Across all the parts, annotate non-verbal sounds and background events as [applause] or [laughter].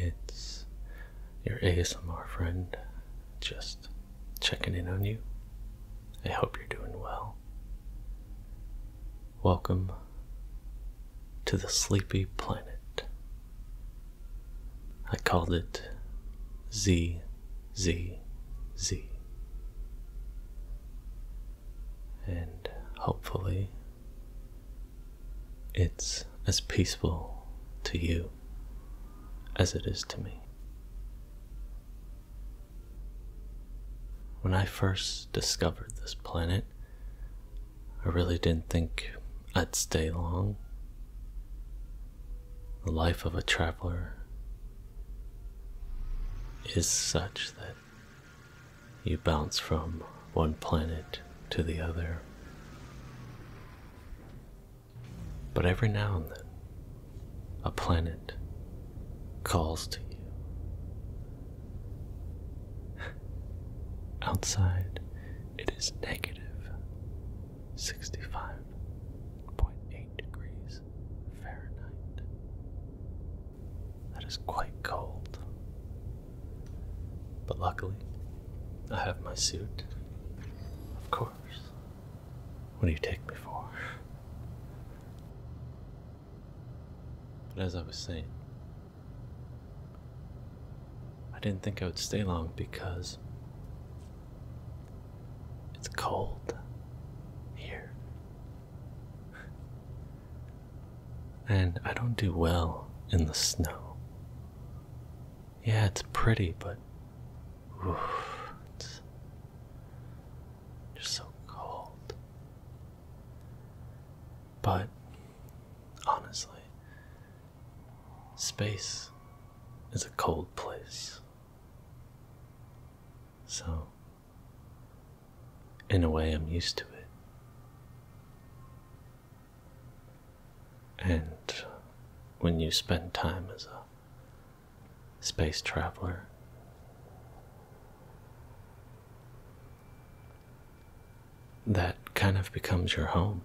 It's your ASMR friend just checking in on you. I hope you're doing well. Welcome to the Sleepy Planet. I called it Z Z Z. And hopefully, it's as peaceful to you as it is to me. When I first discovered this planet, I really didn't think I'd stay long. The life of a traveler is such that you bounce from one planet to the other. But every now and then, a planet calls to you. Outside, it is negative 65.8 degrees Fahrenheit. That is quite cold. But luckily, I have my suit. Of course. What do you take me for? But as I was saying, I didn't think I would stay long because it's cold here. And I don't do well in the snow. Yeah, it's pretty, but oof, it's just so cold. But honestly, space is a cold place. So, in a way, I'm used to it. And when you spend time as a space traveler, that kind of becomes your home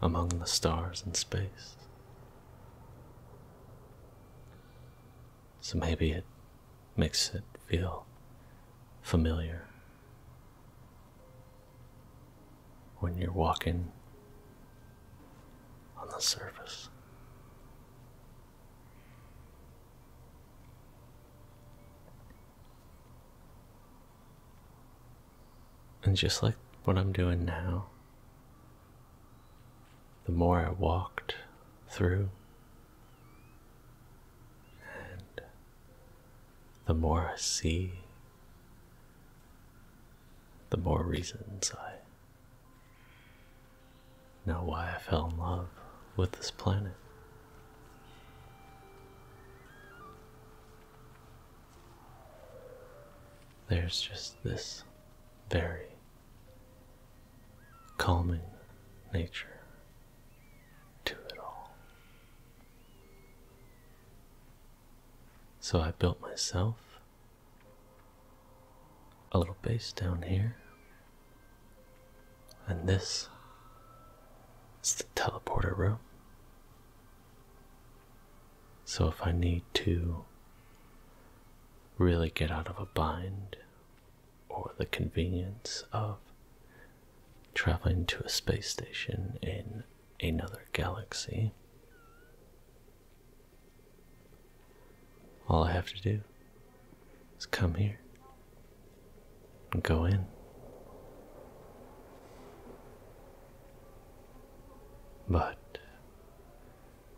among the stars in space. So maybe it makes it feel familiar when you're walking on the surface. And just like what I'm doing now, the more I walked through, and the more I see, the more reasons I know why I fell in love with this planet. There's just this very calming nature to it all. So I built myself a little base down here, and this is the teleporter room. So if I need to really get out of a bind or the convenience of traveling to a space station in another galaxy, all I have to do is come here and go in. But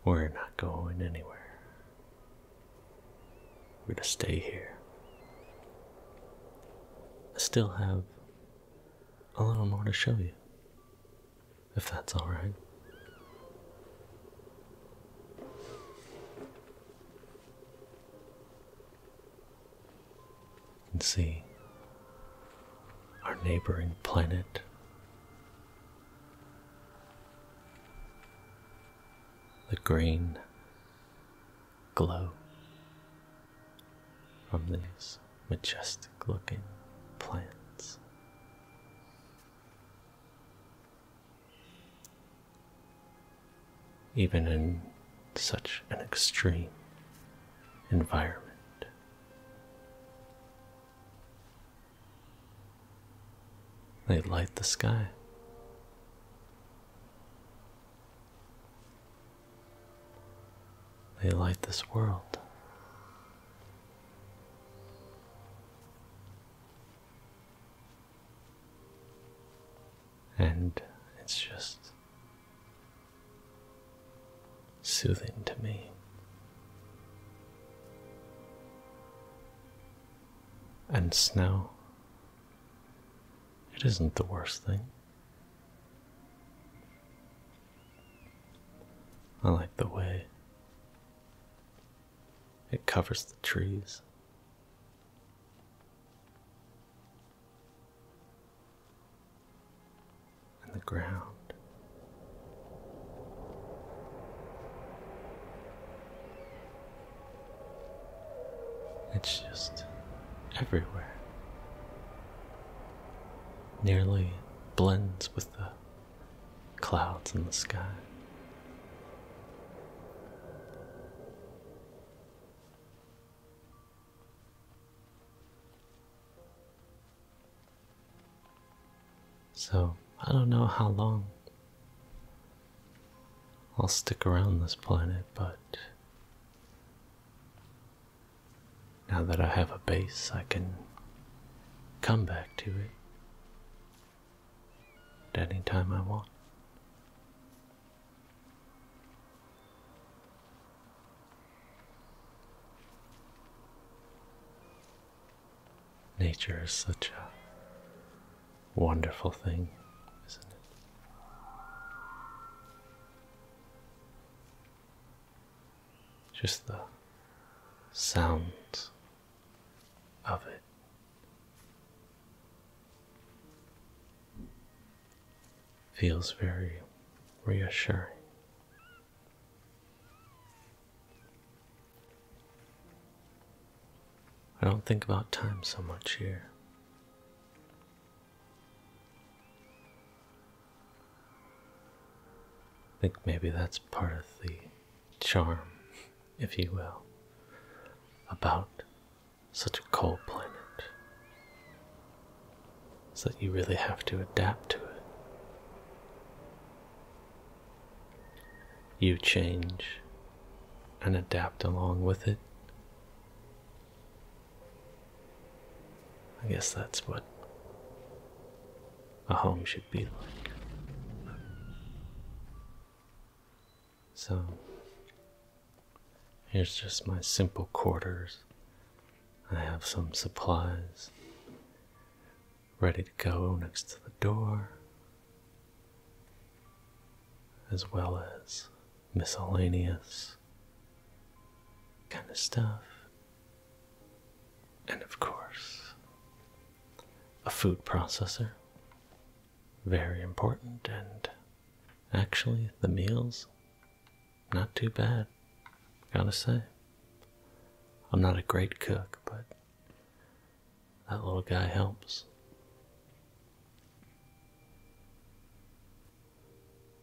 we're not going anywhere. We're gonna stay here. I still have a little more to show you, if that's alright. And see our neighboring planet. The green glow from these majestic looking plants. Even in such an extreme environment. They light the sky. They light this world. And it's just soothing to me. And snow, it isn't the worst thing. I like the way it covers the trees. And the ground. It's just everywhere. Nearly blends with the clouds in the sky. So, I don't know how long I'll stick around this planet, but now that I have a base, I can come back to it at any time I want. Nature is such a wonderful thing, isn't it? Just the sounds of it. Feels very reassuring. I don't think about time so much here. Think maybe that's part of the charm, if you will, about such a cold planet. Is that you really have to adapt to it. You change and adapt along with it. I guess that's what a home should be like. So, here's just my simple quarters. I have some supplies ready to go next to the door, as well as miscellaneous kind of stuff. And of course, a food processor. Very important, and actually, the meals, not too bad, gotta say. I'm not a great cook, but that little guy helps.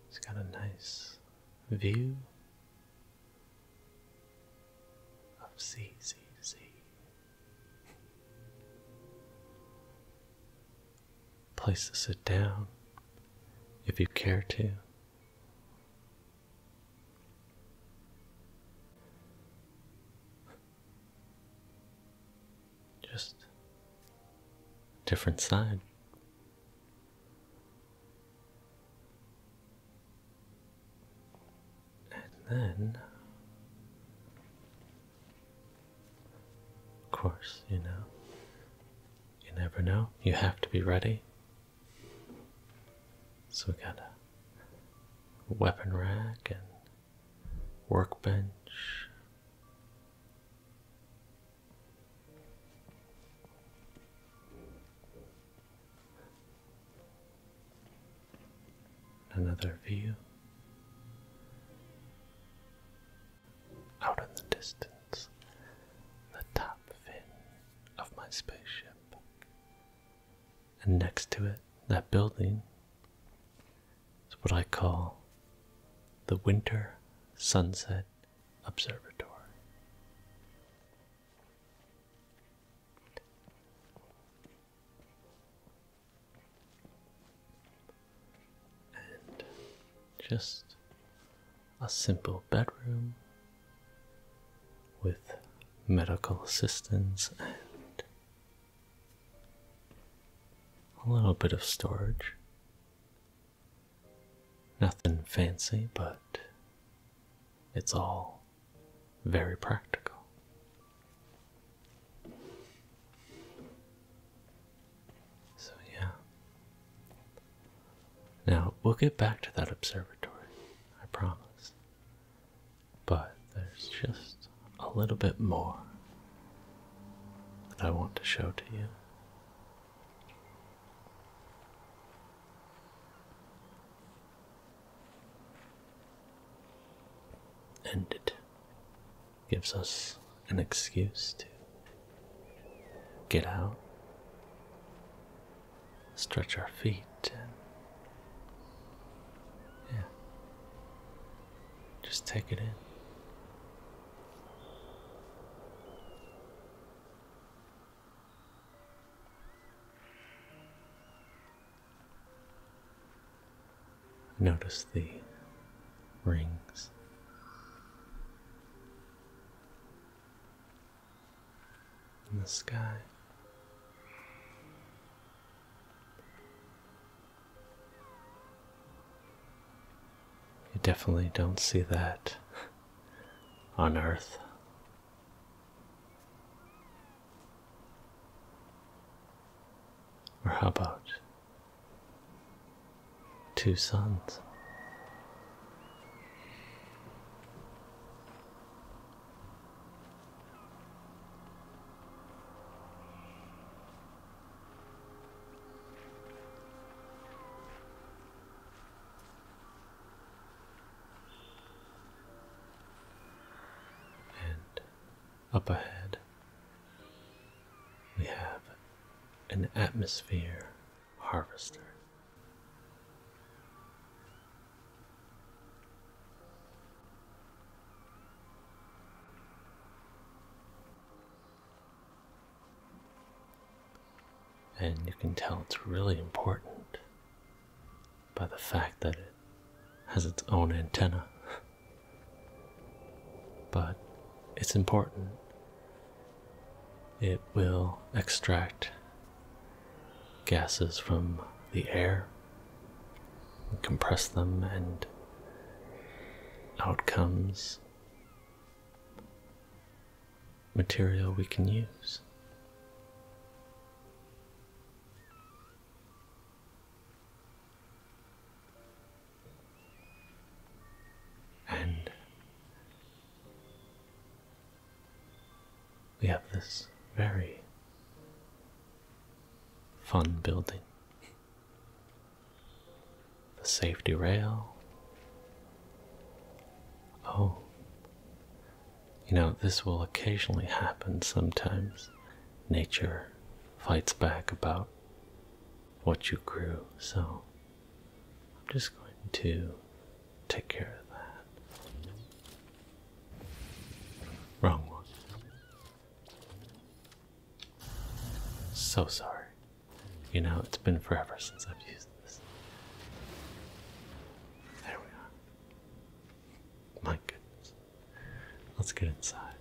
It's got a nice view of ZZZ. Place to sit down if you care to. Just different side. And then, of course, you know, you never know. You have to be ready. So we got a weapon rack and workbench. Another view out in the distance, the top fin of my spaceship. And next to it, that building is what I call the Winter Sunset Observatory. Just a simple bedroom with medical assistance and a little bit of storage. Nothing fancy, but it's all very practical. So, yeah. Now, we'll get back to that observatory, I promise. But just a little bit more that I want to show to you. And it gives us an excuse to get out, stretch our feet, and yeah, just take it in. Notice the rings. In the sky. You definitely don't see that on Earth. Or how about two suns. And up ahead, we have an atmosphere harvester. And you can tell it's really important by the fact that it has its own antenna. but it's important. It will extract gases from the air, and compress them, and out comes material we can use. And we have this very fun building. The safety rail. Oh, you know, this will occasionally happen sometimes. Nature fights back about what you grew, so I'm just going to take care of that. Wrong one. So sorry. You know, it's been forever since I've used this. There we are. My goodness. Let's get inside.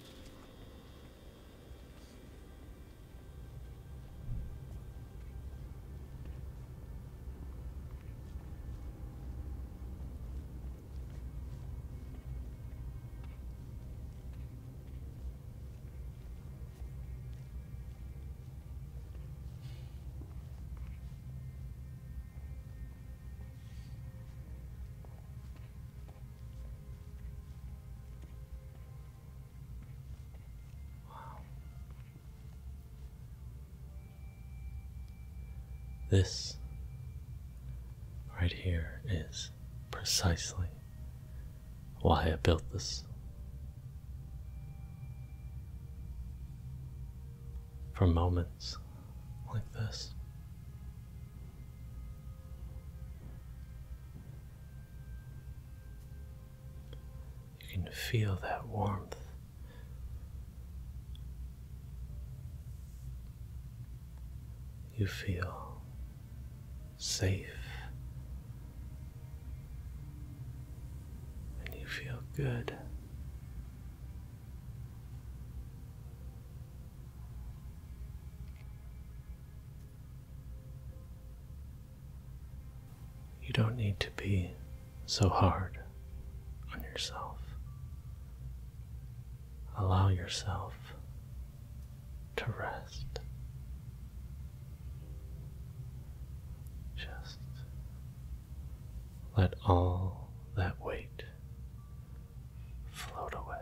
This right here is precisely why I built this. For moments like this. You can feel that warmth. You feel safe and you feel Good. You don't need to be so hard on yourself. Allow yourself to rest. Just let all that weight float away.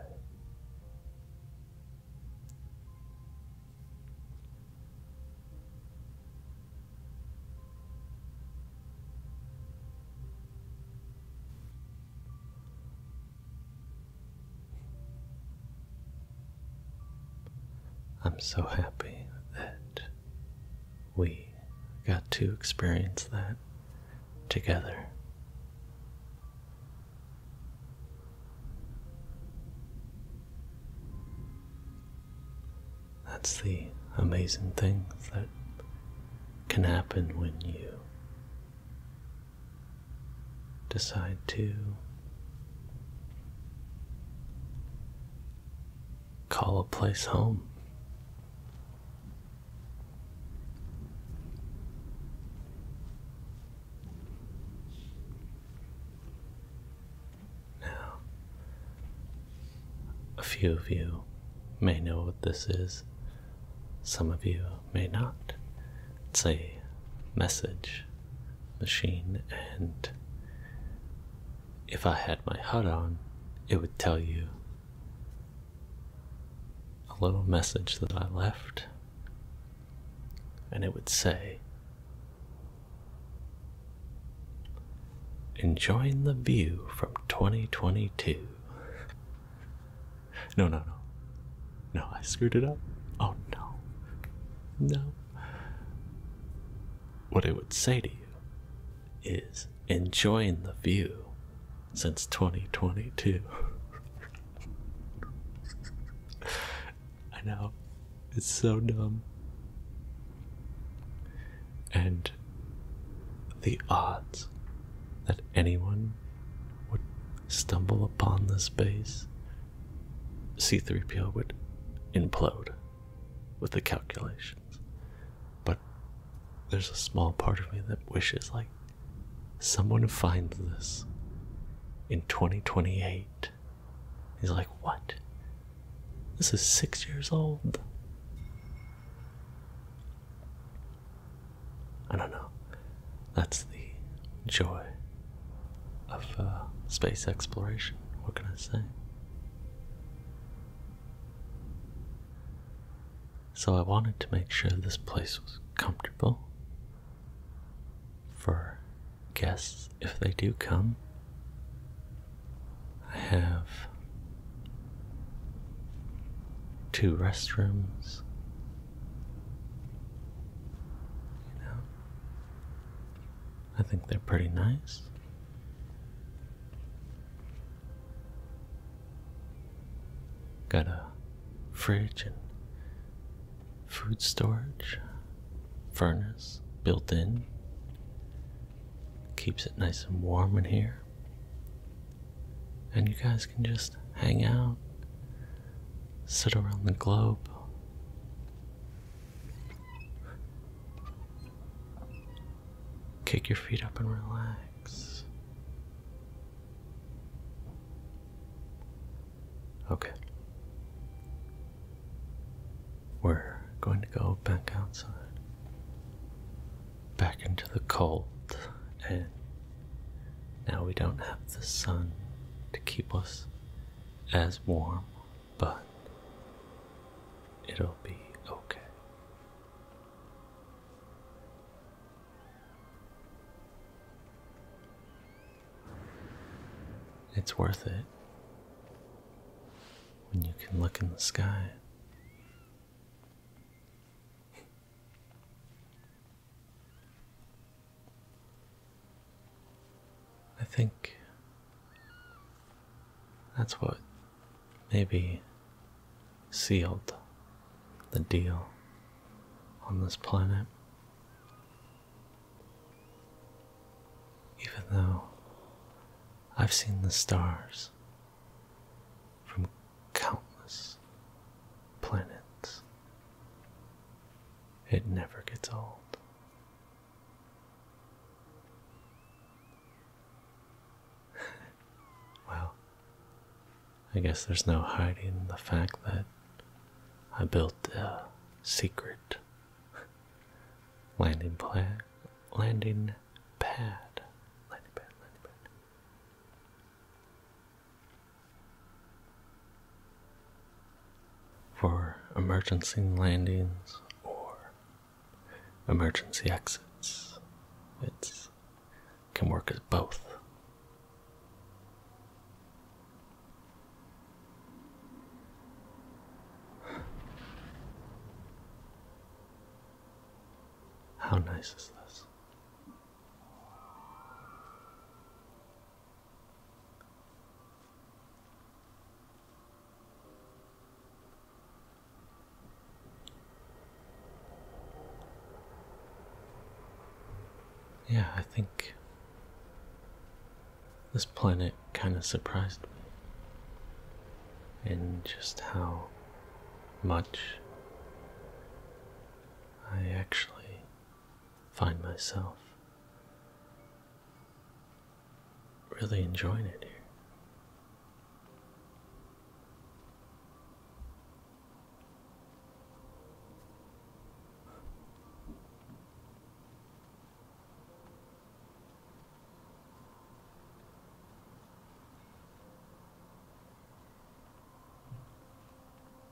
I'm so happy that we got to experience that together. That's the amazing things that can happen when you decide to call a place home. Now, a few of you may know what this is, some of you may not. It's a message machine, and if I had my HUD on, it would tell you a little message that I left, and it would say, Enjoying the view from 2022. No, no, no. No, I screwed it up. No. What it would say to you is enjoying the view since 2022. I know. It's so dumb. And the odds that anyone would stumble upon this base, C3PO would implode with the calculations. There's a small part of me that wishes, like, someone finds this in 2028. He's like, what? This is six years old. I don't know. That's the joy of uh, space exploration. What can I say? So I wanted to make sure this place was comfortable for guests if they do come. I have two restrooms. You know, I think they're pretty nice. Got a fridge and food storage, furnace built in. Keeps it nice and warm in here. And you guys can just hang out, sit around the globe. Kick your feet up and relax. Okay. We're going to go back outside, back into the cold, now we don't have the sun to keep us as warm, but it'll be okay. It's worth it when you can look in the sky. think that's what maybe sealed the deal on this planet. Even though I've seen the stars from countless planets, it never gets old. I guess there's no hiding the fact that I built a secret landing pad, landing pad, landing pad, landing pad. For emergency landings or emergency exits, it can work as both. How nice is this? Yeah, I think this planet kind of surprised me in just how much I actually find myself really enjoying it here.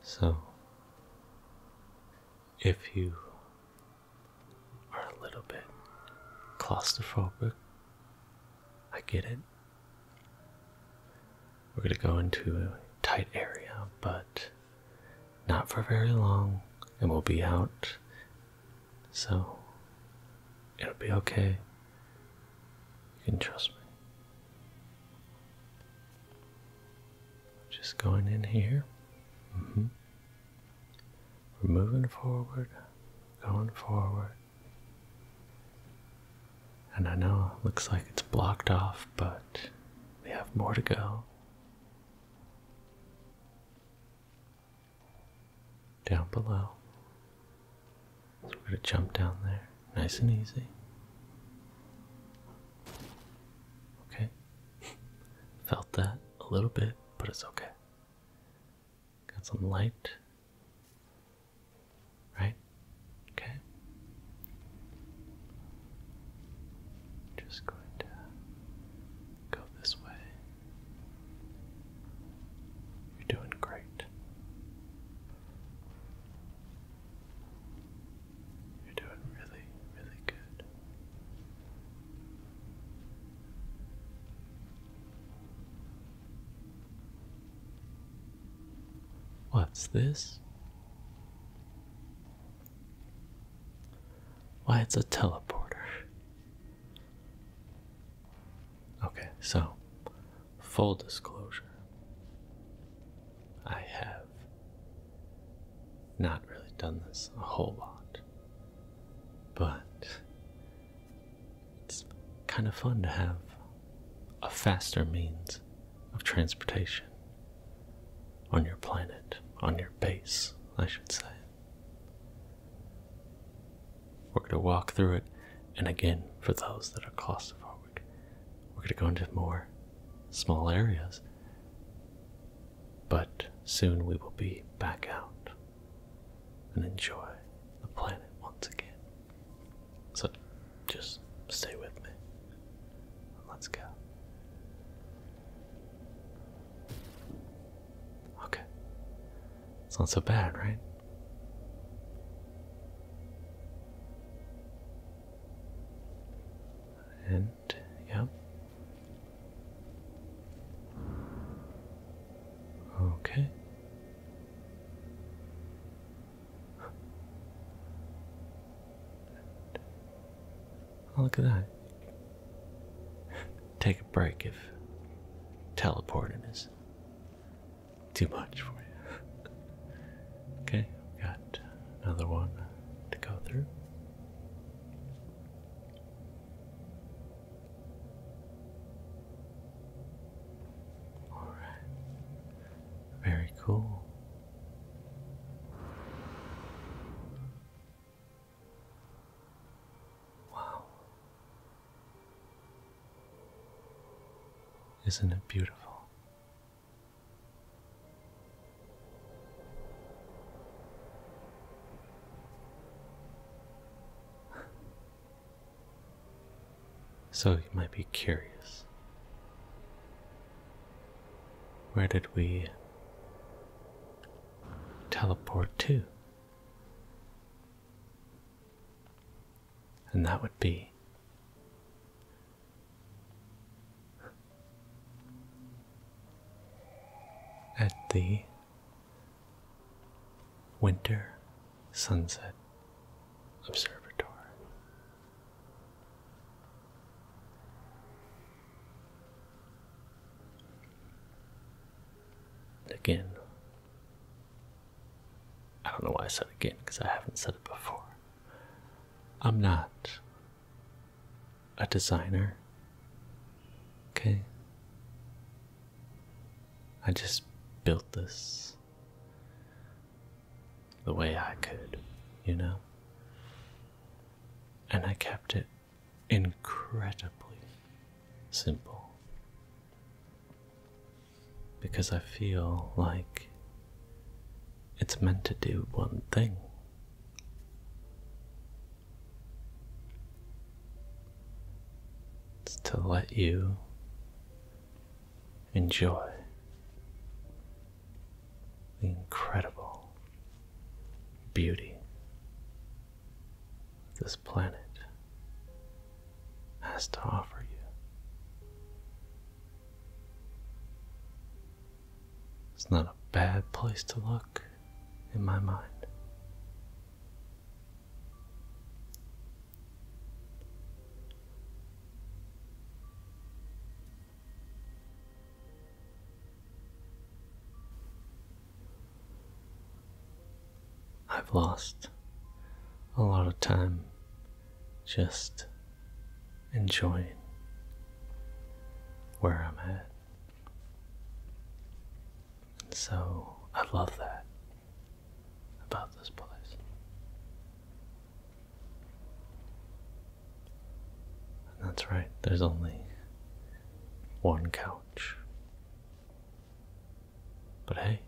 So, if you are a little bit claustrophobic, I get it. We're going to go into a tight area, but not for very long, and we'll be out. So, it'll be okay. You can trust me. Just going in here. Mm-hmm. We're moving forward, going forward. And I know it looks like it's blocked off, but we have more to go. Down below. So we're going to jump down there, nice and easy. Okay. [laughs] Felt that a little bit, but it's okay. Got some light. Right? Okay. Just going to go this way. You're doing great. You're doing really, really good. What's this? Why, it's a teleporter. Okay, so, full disclosure. I have not really done this a whole lot, but it's kind of fun to have a faster means of transportation on your base, I should say. We're going to walk through it, and again, for those that are claustrophobic, we're going to go into more small areas, but soon we will be back out and enjoy the planet once again. So just stay with me. Let's go. Okay. It's not so bad, right? And, yep. Okay. Oh, look at that. Take a break if teleporting is too much for you. another one to go through. All right. Very cool. Wow. Isn't it beautiful? So you might be curious. Where did we teleport to? And that would be at the Winter Sunset Observatory. Again, I don't know why I said again because I haven't said it before. I'm not a designer, okay? I just built this the way I could, you know? And I kept it incredibly simple because I feel like it's meant to do one thing. It's to let you enjoy the incredible beauty this planet has to offer you. Not a bad place to look in my mind. I've lost a lot of time just enjoying where I'm at. So I love that about this place. And that's right, there's only one couch. But hey,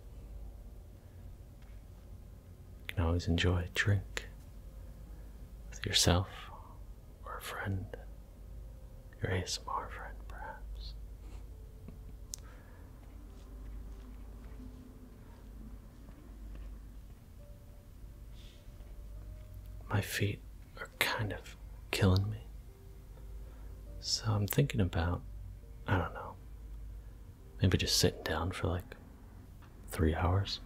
you can always enjoy a drink with yourself or a friend, your ASMR friend, My feet are kind of killing me. So I'm thinking about, I don't know, maybe just sitting down for like three hours.